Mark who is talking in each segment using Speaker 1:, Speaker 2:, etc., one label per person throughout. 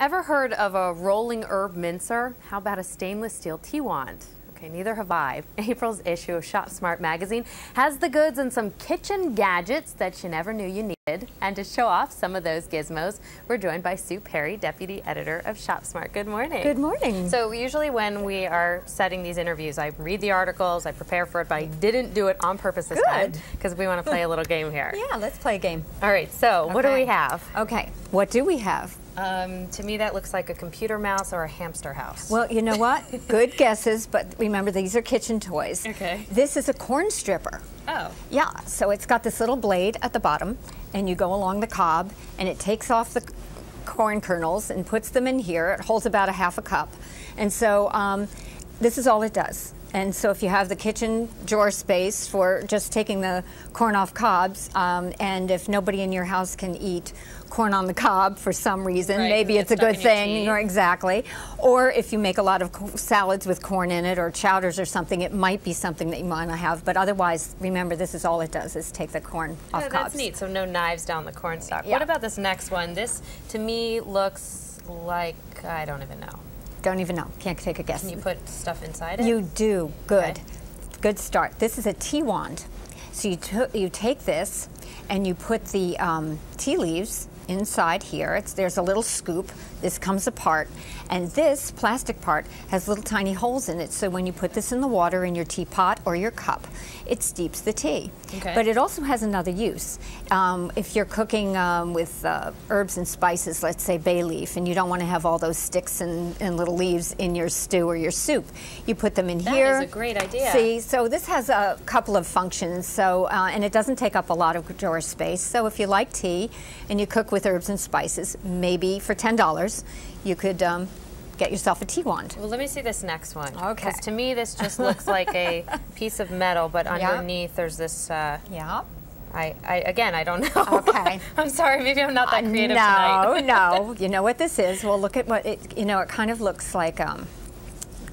Speaker 1: Ever heard of a rolling herb mincer? How about a stainless steel tea wand? Okay, neither have I. April's issue of ShopSmart magazine has the goods and some kitchen gadgets that you never knew you needed. And to show off some of those gizmos, we're joined by Sue Perry, deputy editor of ShopSmart. Good morning.
Speaker 2: Good morning.
Speaker 1: So usually when we are setting these interviews, I read the articles, I prepare for it, but I didn't do it on purpose this
Speaker 2: Good.
Speaker 1: time because we want to play a little game here.
Speaker 2: Yeah, let's play a game.
Speaker 1: All right, so what do we have?
Speaker 2: Okay, what do we have?
Speaker 1: Um, to me, that looks like a computer mouse or a hamster house.
Speaker 2: Well, you know what? Good guesses, but remember these are kitchen toys.
Speaker 1: Okay.
Speaker 2: This is a corn stripper.
Speaker 1: oh,
Speaker 2: Yeah, so it's got this little blade at the bottom, and you go along the cob, and it takes off the corn kernels and puts them in here. It holds about a half a cup. And so um, this is all it does. And so if you have the kitchen drawer space for just taking the corn off cobs, um, and if nobody in your house can eat corn on the cob for some reason,
Speaker 1: Right,
Speaker 2: maybe it's a
Speaker 1: it's stuck
Speaker 2: good thing. or Exactly. Or if you make a lot of co- salads with corn in it or chowders or something, it might be something that you want to have. But otherwise, remember, this is all it does is take the corn off
Speaker 1: Yeah,
Speaker 2: cobs.
Speaker 1: that's neat. So no knives down the corn stalk.
Speaker 2: Yeah.
Speaker 1: What about this next one? This to me looks like I don't even know.
Speaker 2: Don't even know. Can't take a guess.
Speaker 1: Can you put stuff inside it?
Speaker 2: You do. Good.
Speaker 1: Okay.
Speaker 2: Good start. This is a tea wand. So you, you take this and you put the um, tea leaves inside here. It's, there's a little scoop. This comes apart. And this plastic part has little tiny holes in it. So when you put this in the water in your teapot or your cup, it steeps the tea.
Speaker 1: Okay.
Speaker 2: But it also has another use. Um, if you're cooking um, with uh, herbs and spices, let's say bay leaf, and you don't want to have all those sticks and, and little leaves in your stew or your soup, you put them in
Speaker 1: That
Speaker 2: That
Speaker 1: is a great idea.
Speaker 2: See, so this has a couple of functions. So, uh, and it doesn't take up a lot of drawer space. So, if you like tea and you cook with herbs and spices, maybe for ten dollars, you could um, get yourself a tea wand.
Speaker 1: Well, let me see this next one.
Speaker 2: Okay.
Speaker 1: Because to me, this just looks like a piece of metal, but underneath there's this. Uh,
Speaker 2: Yeah.
Speaker 1: I, I again, I don't know.
Speaker 2: Okay.
Speaker 1: I'm sorry. Maybe I'm not that creative
Speaker 2: no,
Speaker 1: tonight.
Speaker 2: no. You know what this is? Well, look at what it. You know, it kind of looks like. Um,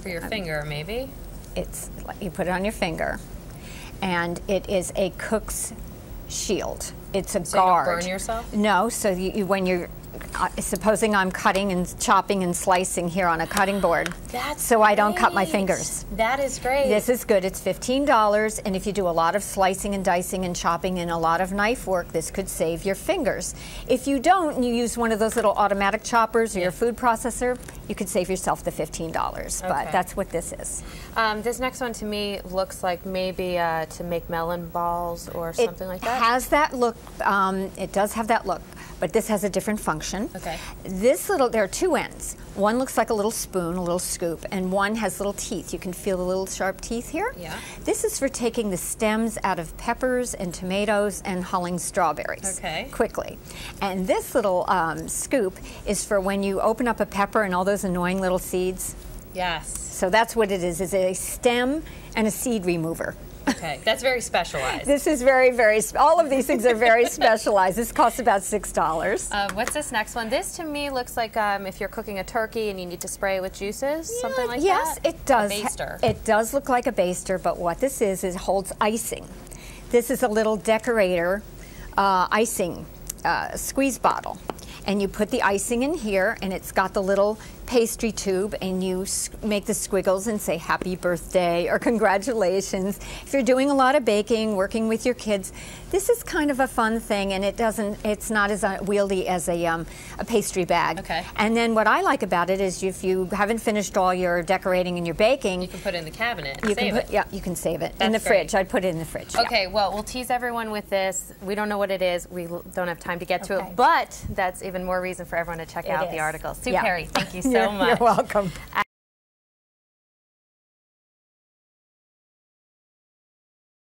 Speaker 1: For your finger, maybe.
Speaker 2: it's like you put it on your finger, and it is a cook's shield. It's a
Speaker 1: So
Speaker 2: guard.
Speaker 1: burn yourself?
Speaker 2: No. So you, when you're uh, supposing I'm cutting and chopping and slicing here on a cutting board,
Speaker 1: That's
Speaker 2: so I don't cut my fingers.
Speaker 1: That is great.
Speaker 2: This is good. It's $15, and if you do a lot of slicing and dicing and chopping and a lot of knife work, this could save your fingers. If you don't, and you use one of those little automatic choppers or your food processor, you could save yourself the $15. But that's what this is.
Speaker 1: Um, this next one to me looks like maybe uh, to make melon balls or something like that.
Speaker 2: it has that look. Um, it does have that look, but this has a different function.
Speaker 1: Okay.
Speaker 2: This little, there are two ends. One looks like a little spoon, a little scoop, and one has little teeth. You can feel the little sharp teeth here.
Speaker 1: Yeah.
Speaker 2: This is for taking the stems out of peppers and tomatoes and hulling strawberries.
Speaker 1: Okay.
Speaker 2: Quickly. And this little um, scoop is for when you open up a pepper and all those annoying little seeds.
Speaker 1: yes.
Speaker 2: So that's what it is. Is a stem and a seed remover.
Speaker 1: Okay. That's very specialized.
Speaker 2: This is very, very, all of these things are very specialized. This costs about $6.
Speaker 1: Um, what's this next one? This to me looks like um, if you're cooking a turkey and you need to spray it with juices, something like
Speaker 2: yes,
Speaker 1: that.
Speaker 2: Yes, it does.
Speaker 1: A baster.
Speaker 2: It does look like a baster, but what this is, is it holds icing. This is a little decorator uh, icing uh, squeeze bottle. And you put the icing in here, and it's got the little pastry tube, and you make the squiggles and say happy birthday or congratulations. If you're doing a lot of baking, working with your kids, this is kind of a fun thing, and it doesn't, it's not as wieldy as a, um, a pastry bag.
Speaker 1: Okay.
Speaker 2: And then what I like about it is if you haven't finished all your decorating and your baking,
Speaker 1: you can put it in the cabinet. And
Speaker 2: you
Speaker 1: save
Speaker 2: can put
Speaker 1: it.
Speaker 2: yeah, you can save it in the
Speaker 1: great.
Speaker 2: fridge. I'd put it in the fridge. yeah.
Speaker 1: Okay, well, we'll tease everyone with this. We don't know what it is. We don't have time to get to it, but that's even more reason for everyone to check
Speaker 2: It
Speaker 1: out the article. Sue
Speaker 2: Yeah.
Speaker 1: Perry, thank you so
Speaker 2: You're-
Speaker 1: much.
Speaker 2: You're welcome.